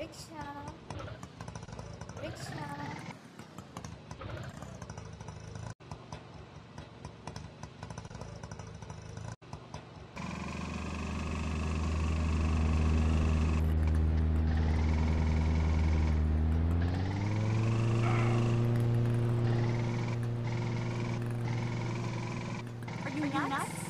Rickshaw. Rickshaw. Are you nuts?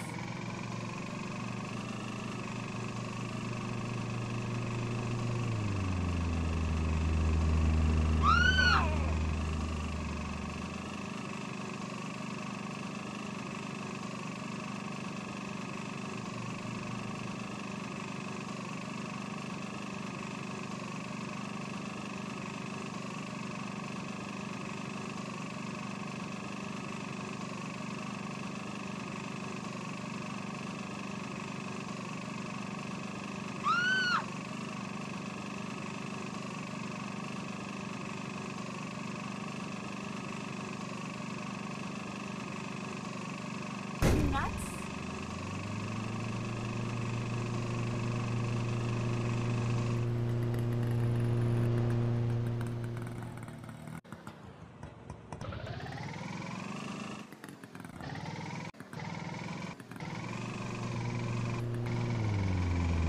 Are you nuts?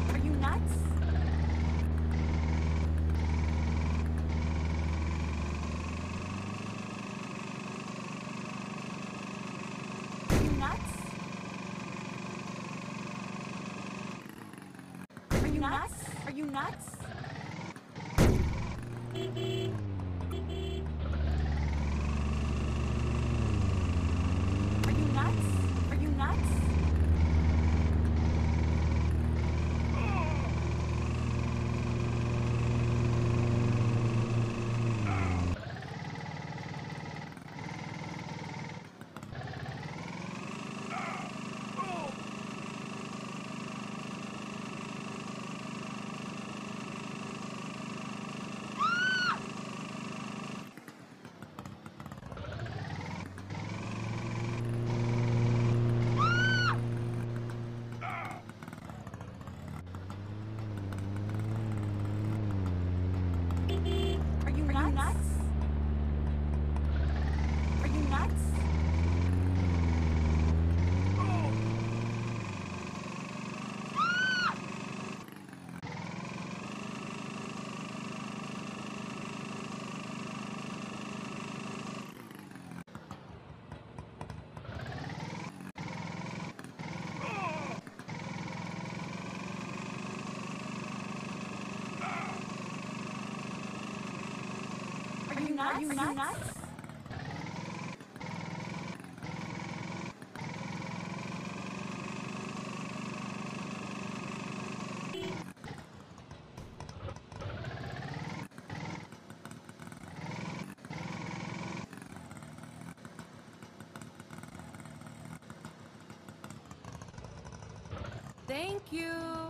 Are you nuts? Are you nuts? Are you nuts? Are you nuts? Are you nuts? Are you nuts? Are you nuts? Are you nuts? Are you nuts? Are you nuts? Thank you.